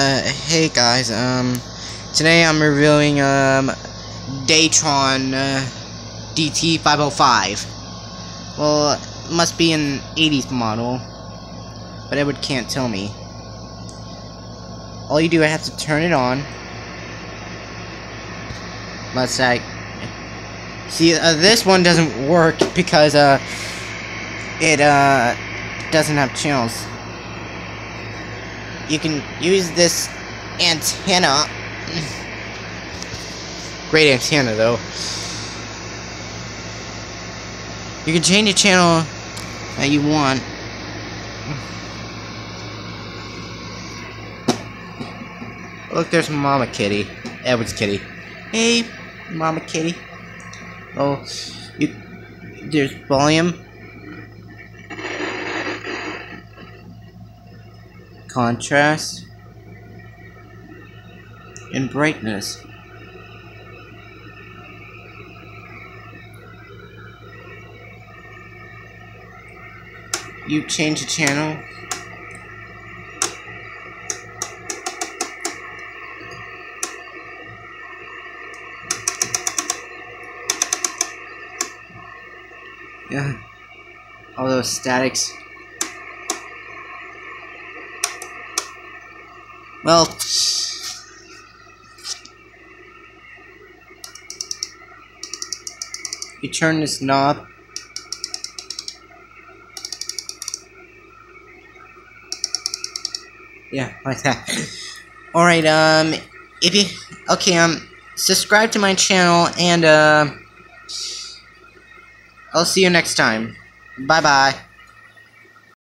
Uh, hey guys, um, today I'm reviewing, um, Daytron, uh, DT505. Well, it must be an 80s model, but Edward can't tell me. All you do, I have to turn it on. Let's say, see, uh, this one doesn't work because, uh, it, uh, doesn't have channels you can use this antenna. Great antenna, though. You can change the channel that you want. Look, there's Mama Kitty. Edward's kitty. Hey, Mama Kitty. Oh, you, there's volume. Contrast, and brightness. You change the channel. Yeah. All those statics. Well, you turn this knob. Yeah, like that. Alright, um, if you, okay, um, subscribe to my channel, and, uh, I'll see you next time. Bye-bye.